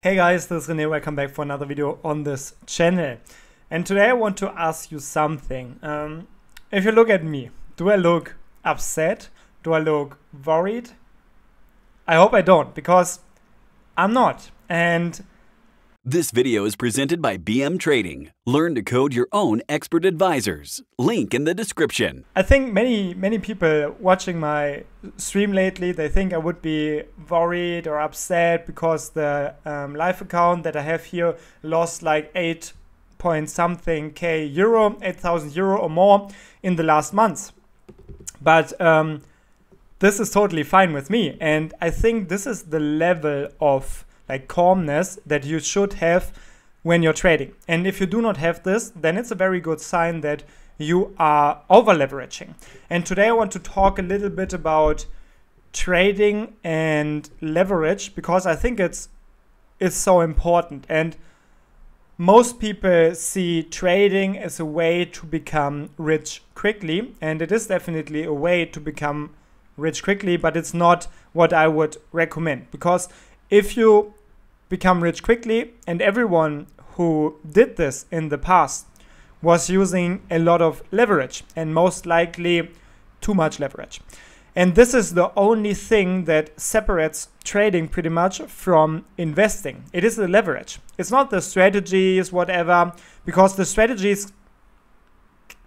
Hey guys, this is Rene, welcome back for another video on this channel. And today I want to ask you something. Um, if you look at me, do I look upset? Do I look worried? I hope I don't, because I'm not. And This video is presented by BM Trading. Learn to code your own expert advisors. Link in the description. I think many many people watching my stream lately they think I would be worried or upset because the um, live account that I have here lost like eight point something k euro, eight thousand euro or more in the last months. But um, this is totally fine with me, and I think this is the level of like calmness that you should have when you're trading. And if you do not have this, then it's a very good sign that you are over leveraging. And today I want to talk a little bit about trading and leverage because I think it's it's so important and most people see trading as a way to become rich quickly and it is definitely a way to become rich quickly but it's not what I would recommend because if you become rich quickly and everyone who did this in the past was using a lot of leverage and most likely too much leverage. And this is the only thing that separates trading pretty much from investing. It is the leverage. It's not the strategies, whatever, because the strategies,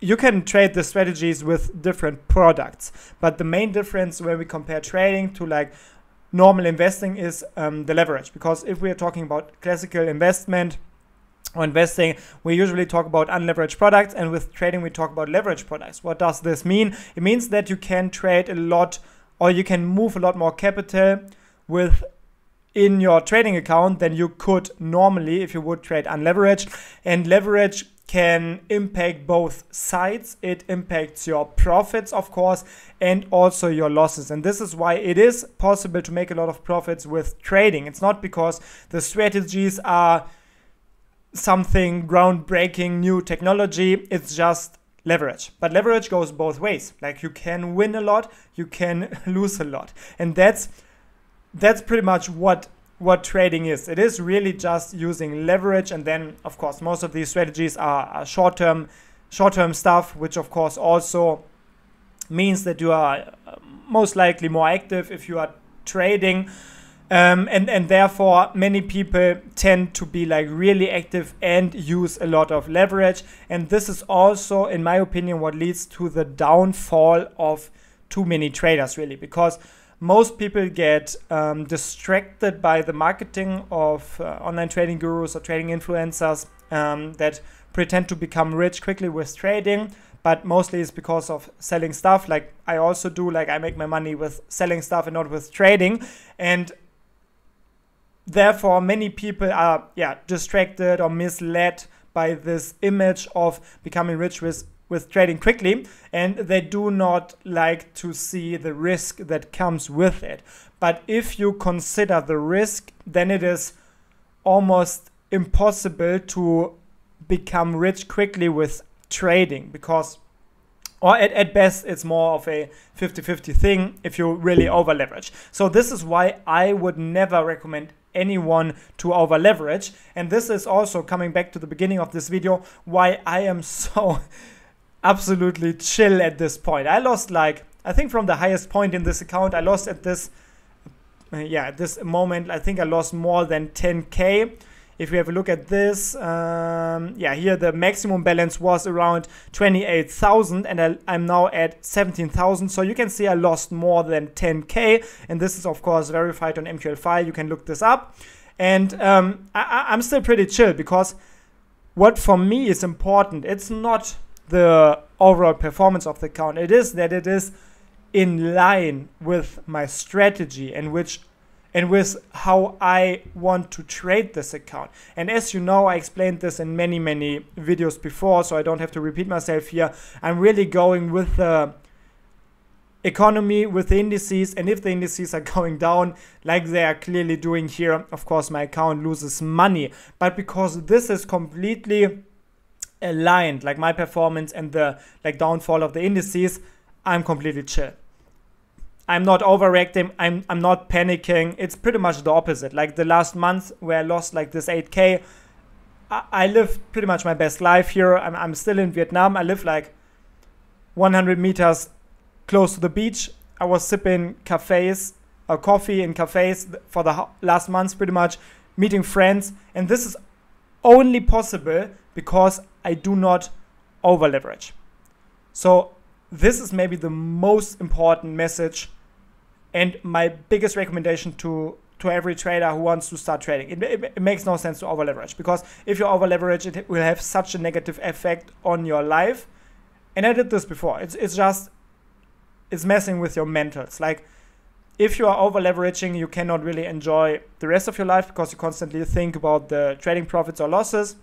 you can trade the strategies with different products. But the main difference when we compare trading to like normal investing is um, the leverage. Because if we are talking about classical investment, or investing, we usually talk about unleveraged products, and with trading, we talk about leveraged products. What does this mean? It means that you can trade a lot or you can move a lot more capital with in your trading account than you could normally if you would trade unleveraged. And leverage can impact both sides. It impacts your profits, of course, and also your losses. And this is why it is possible to make a lot of profits with trading. It's not because the strategies are something groundbreaking new technology. It's just leverage. But leverage goes both ways. Like you can win a lot, you can lose a lot. And that's that's pretty much what what trading is. It is really just using leverage and then of course most of these strategies are, are short-term short-term stuff which of course also means that you are uh, most likely more active if you are trading um, and and therefore many people tend to be like really active and use a lot of leverage and this is also in my opinion what leads to the downfall of too many traders really because most people get um, distracted by the marketing of uh, online trading gurus or trading influencers um, that pretend to become rich quickly with trading but mostly it's because of selling stuff. Like i also do like i make my money with selling stuff and not with trading. And therefore many people are yeah distracted or misled by this image of becoming rich with with trading quickly and they do not like to see the risk that comes with it but if you consider the risk then it is almost impossible to become rich quickly with trading because or at, at best it's more of a 50-50 thing if you really over leverage so this is why i would never recommend anyone to over leverage. And this is also coming back to the beginning of this video, why I am so absolutely chill at this point. I lost like, I think from the highest point in this account, I lost at this, uh, yeah, at this moment, I think I lost more than 10K if we have a look at this, um, yeah, here the maximum balance was around 28,000 and I, I'm now at 17,000. So you can see I lost more than 10K. And this is, of course, verified on MQL5. You can look this up. And um, I, I'm still pretty chill because what for me is important, it's not the overall performance of the account. It is that it is in line with my strategy and which and with how I want to trade this account. And as you know, I explained this in many, many videos before, so I don't have to repeat myself here. I'm really going with the economy, with the indices, and if the indices are going down, like they are clearly doing here, of course, my account loses money. But because this is completely aligned, like my performance and the like downfall of the indices, I'm completely chill. I'm not overreacting. I'm I'm not panicking. It's pretty much the opposite. Like the last month where I lost like this 8k, I, I live pretty much my best life here. I'm I'm still in Vietnam. I live like 100 meters close to the beach. I was sipping cafes, uh, coffee in cafes for the last months, pretty much meeting friends, and this is only possible because I do not over leverage. So this is maybe the most important message and my biggest recommendation to to every trader who wants to start trading. It, it, it makes no sense to over leverage because if you over leverage, it will have such a negative effect on your life. And I did this before. It's it's just it's messing with your mentals. Like if you are over leveraging, you cannot really enjoy the rest of your life because you constantly think about the trading profits or losses.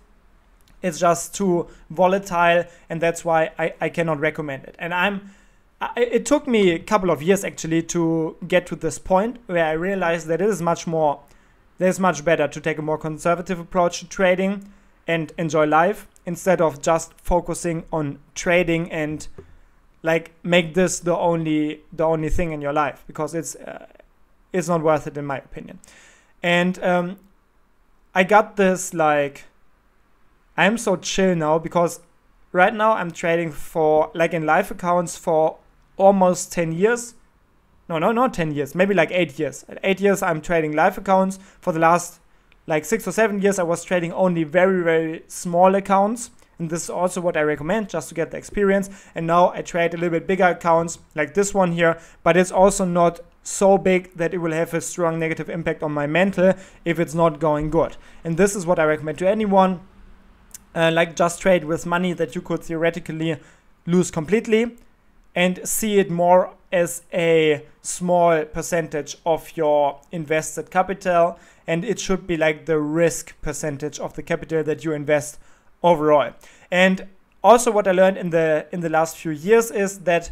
It's just too volatile, and that's why I, I cannot recommend it. And I'm it took me a couple of years actually to get to this point where I realized that it is much more, that it's much better to take a more conservative approach to trading and enjoy life instead of just focusing on trading and like make this the only the only thing in your life because it's uh, it's not worth it in my opinion. And um, I got this like I'm so chill now because right now I'm trading for like in live accounts for almost 10 years. No, no, not 10 years, maybe like 8 years. At 8 years, I'm trading live accounts. For the last like 6 or 7 years, I was trading only very, very small accounts. And this is also what I recommend just to get the experience. And now I trade a little bit bigger accounts like this one here, but it's also not so big that it will have a strong negative impact on my mental if it's not going good. And this is what I recommend to anyone. Uh, like just trade with money that you could theoretically lose completely and see it more as a small percentage of your invested capital. And it should be like the risk percentage of the capital that you invest overall. And also what i learned in the in the last few years is that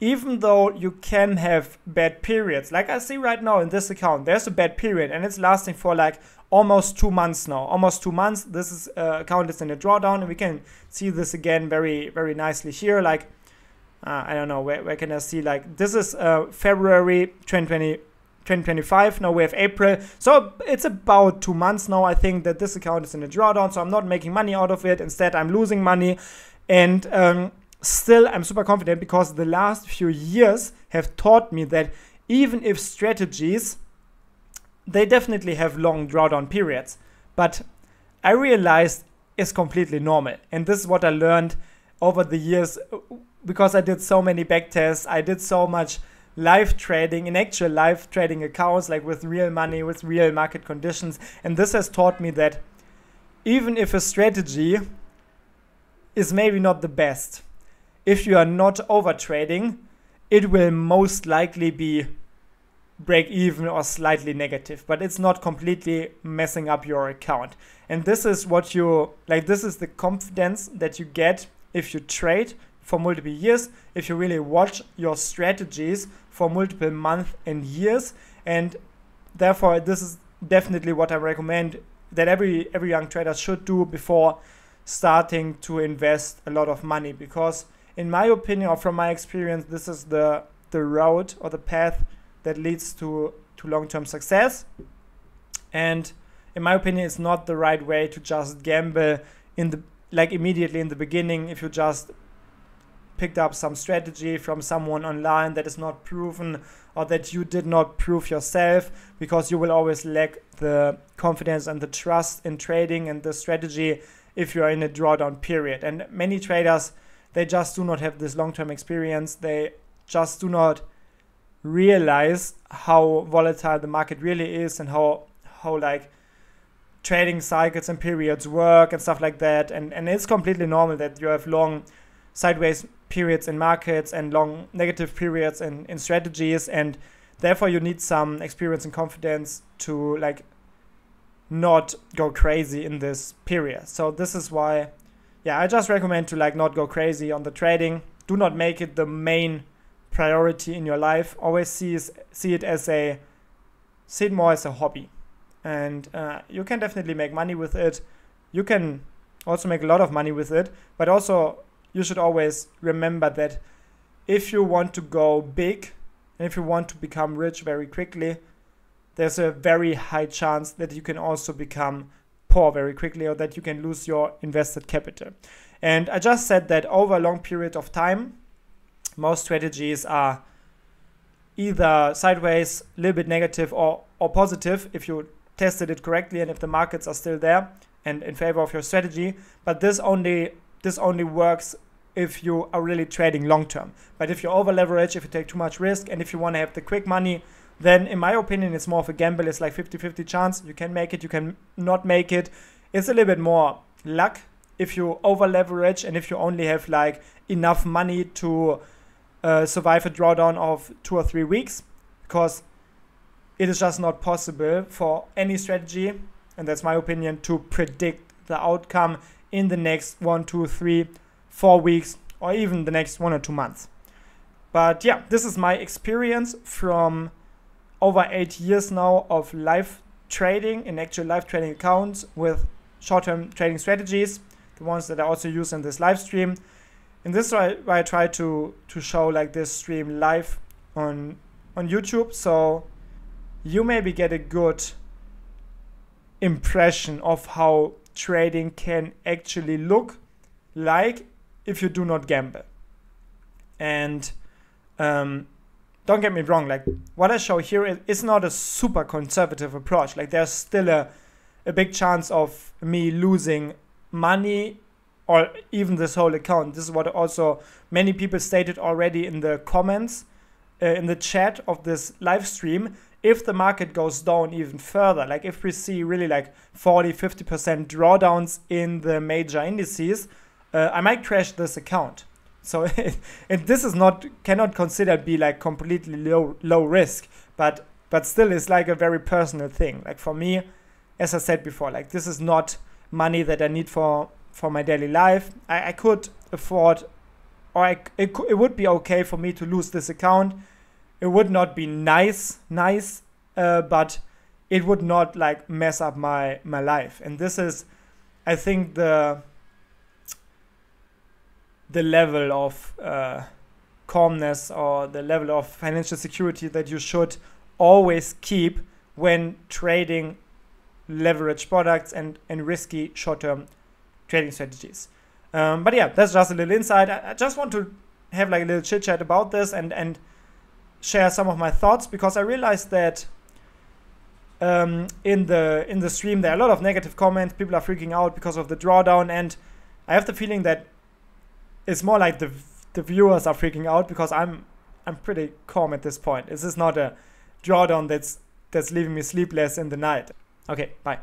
even though you can have bad periods. Like i see right now in this account there's a bad period and it's lasting for like almost two months now. Almost two months this is uh, account is in a drawdown and we can see this again very very nicely here. Like uh, I don't know where, where can I see like this is uh, February 2020 2025 now we have April. So it's about two months now I think that this account is in a drawdown. So I'm not making money out of it. Instead I'm losing money. And um, still I'm super confident because the last few years have taught me that even if strategies they definitely have long drawdown periods but I realized it's completely normal and this is what I learned over the years uh, because I did so many back tests, I did so much live trading in actual live trading accounts, like with real money, with real market conditions. And this has taught me that even if a strategy is maybe not the best, if you are not over trading, it will most likely be break even or slightly negative, but it's not completely messing up your account. And this is what you like, this is the confidence that you get if you trade for multiple years, if you really watch your strategies for multiple months and years. And therefore, this is definitely what I recommend that every every young trader should do before starting to invest a lot of money because in my opinion or from my experience this is the the road or the path that leads to to long-term success and in my opinion it's not the right way to just gamble in the like immediately in the beginning if you just picked up some strategy from someone online that is not proven or that you did not prove yourself because you will always lack the confidence and the trust in trading and the strategy if you are in a drawdown period. And many traders, they just do not have this long term experience. They just do not realize how volatile the market really is and how, how like, trading cycles and periods work and stuff like that. And and it's completely normal that you have long sideways periods in markets and long negative periods in, in strategies. And therefore you need some experience and confidence to like not go crazy in this period. So this is why yeah i just recommend to like not go crazy on the trading. Do not make it the main priority in your life. Always see, see it as a see it more as a hobby. And uh, you can definitely make money with it. You can also make a lot of money with it. But also you should always remember that if you want to go big and if you want to become rich very quickly, there's a very high chance that you can also become poor very quickly or that you can lose your invested capital. And I just said that over a long period of time, most strategies are either sideways, a little bit negative, or, or positive if you tested it correctly and if the markets are still there and in favor of your strategy. But this only this only works if you are really trading long term. But if you over leverage, if you take too much risk, and if you want to have the quick money, then in my opinion, it's more of a gamble. It's like 50 50 chance. You can make it, you can not make it. It's a little bit more luck if you over leverage and if you only have like enough money to uh, survive a drawdown of two or three weeks because it is just not possible for any strategy, and that's my opinion, to predict the outcome in the next one, two, three, four weeks, or even the next one or two months. But yeah, this is my experience from over eight years now of live trading in actual live trading accounts with short-term trading strategies, the ones that I also use in this live stream. In this way, I try to to show like this stream live on on YouTube, so you maybe get a good impression of how trading can actually look like if you do not gamble. And um, don't get me wrong, like what I show here is not a super conservative approach. Like there's still a, a big chance of me losing money or even this whole account. This is what also many people stated already in the comments uh, in the chat of this live stream if the market goes down even further, like if we see really like 40, 50% drawdowns in the major indices, uh, I might crash this account. So and this is not cannot considered be like completely low low risk, but but still it's like a very personal thing. Like for me, as I said before, like this is not money that I need for for my daily life. I, I could afford, or I, it, it would be okay for me to lose this account it would not be nice, nice, uh, but it would not like mess up my my life. And this is, I think the the level of uh, calmness or the level of financial security that you should always keep when trading leverage products and, and risky short-term trading strategies. Um, but yeah, that's just a little insight. I, I, just want to have like a little chit chat about this and and share some of my thoughts because I realized that um, in the in the stream there are a lot of negative comments. People are freaking out because of the drawdown, and I have the feeling that it's more like the the viewers are freaking out because I'm I'm pretty calm at this point. This is not a drawdown that's that's leaving me sleepless in the night. Okay, bye.